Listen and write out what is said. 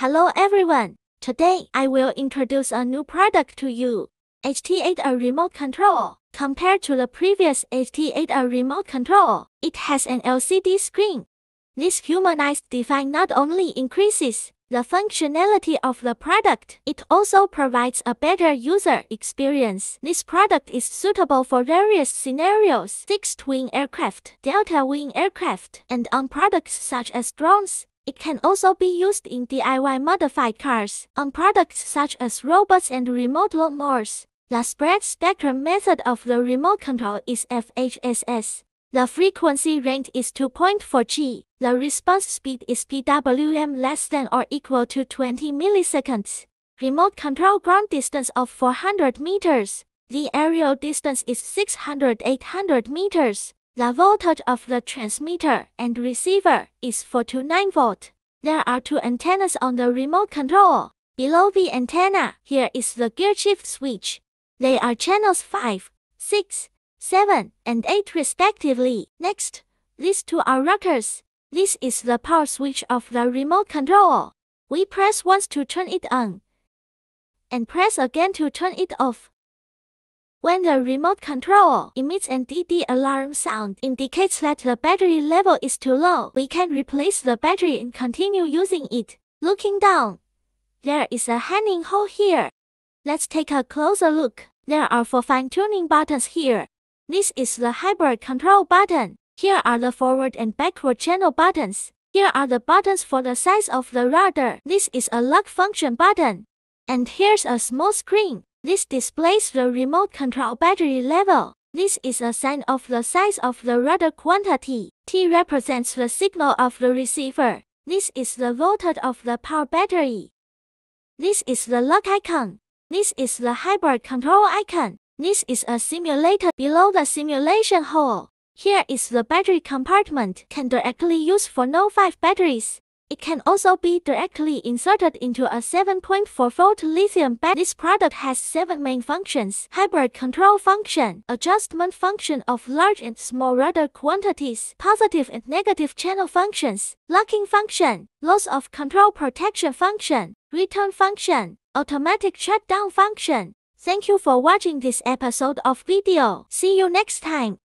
Hello everyone. Today I will introduce a new product to you. HT-8A remote control. Compared to the previous HT8 a remote control, it has an LCD screen. This humanized design not only increases the functionality of the product, it also provides a better user experience. This product is suitable for various scenarios, fixed-wing aircraft, delta-wing aircraft, and on products such as drones. It can also be used in DIY modified cars, on products such as robots and remote lawnmowers. The spread spectrum method of the remote control is FHSS. The frequency range is 2.4 G. The response speed is PWM less than or equal to 20 milliseconds. Remote control ground distance of 400 meters. The aerial distance is 600-800 meters. The voltage of the transmitter and receiver is 429 volt. There are two antennas on the remote control. Below the antenna, here is the gear shift switch. They are channels 5, 6, 7, and 8 respectively. Next, these two are rockers. This is the power switch of the remote control. We press once to turn it on, and press again to turn it off. When the remote control emits an DD alarm sound indicates that the battery level is too low, we can replace the battery and continue using it. Looking down, there is a hanging hole here. Let's take a closer look. There are four fine-tuning buttons here. This is the hybrid control button. Here are the forward and backward channel buttons. Here are the buttons for the size of the rudder. This is a lock function button. And here's a small screen. This displays the remote control battery level. This is a sign of the size of the rudder quantity. T represents the signal of the receiver. This is the voltage of the power battery. This is the lock icon. This is the hybrid control icon. This is a simulator below the simulation hole. Here is the battery compartment can directly use for No 5 batteries. It can also be directly inserted into a 7.4 volt lithium battery. This product has seven main functions. Hybrid control function, adjustment function of large and small rudder quantities, positive and negative channel functions, locking function, loss of control protection function, return function, automatic shutdown function. Thank you for watching this episode of video. See you next time.